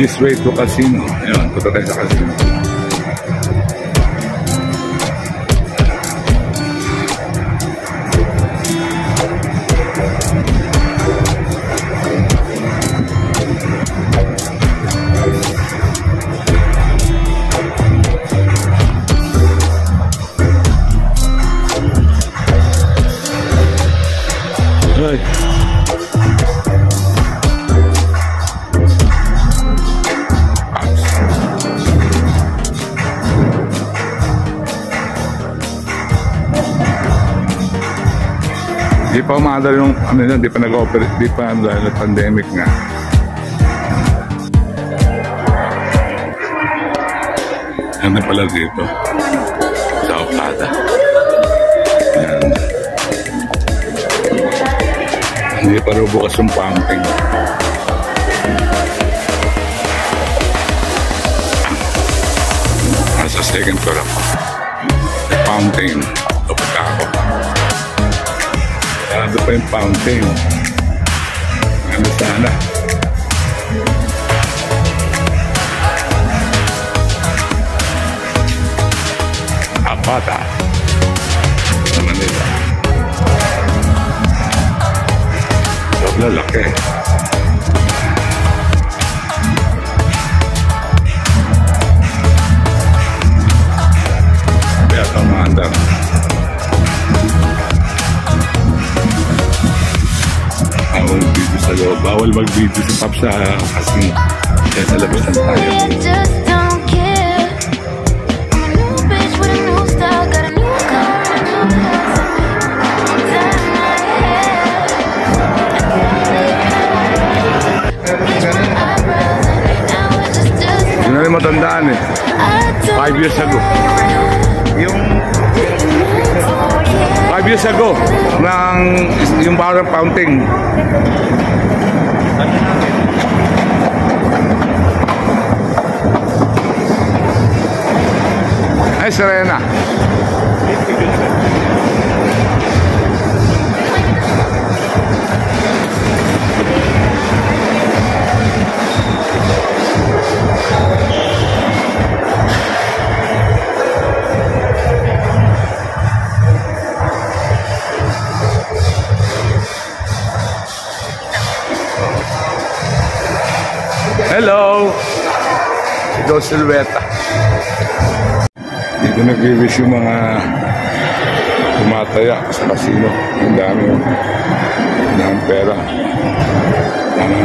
this way to casino. Ayun, punta tayo sa casino. Ay. Di pa umadal yung ano yun, di pa nag-operate, di pa dahil pandemic nga. Ano pala dito? Sa Okada. Yan. Hindi pa rin bukas yung pumping. Nasa second floor ako. Fountain. Sarado pa yung fountain. Ano sana? Apata. Sa Manila. Sobrang laki. Kaya sa loob. Bawal mag-video sa pub sa casino. Kaya sa labas lang tayo. Yun na rin matandaan eh. Five years ago. Yung Five years ago, ng yung parang fountain. Israel à? Hello! Ikaw, Silveta. Dito nag-wish yung mga tumataya sa casino. Ang dami yung dami pera. Ang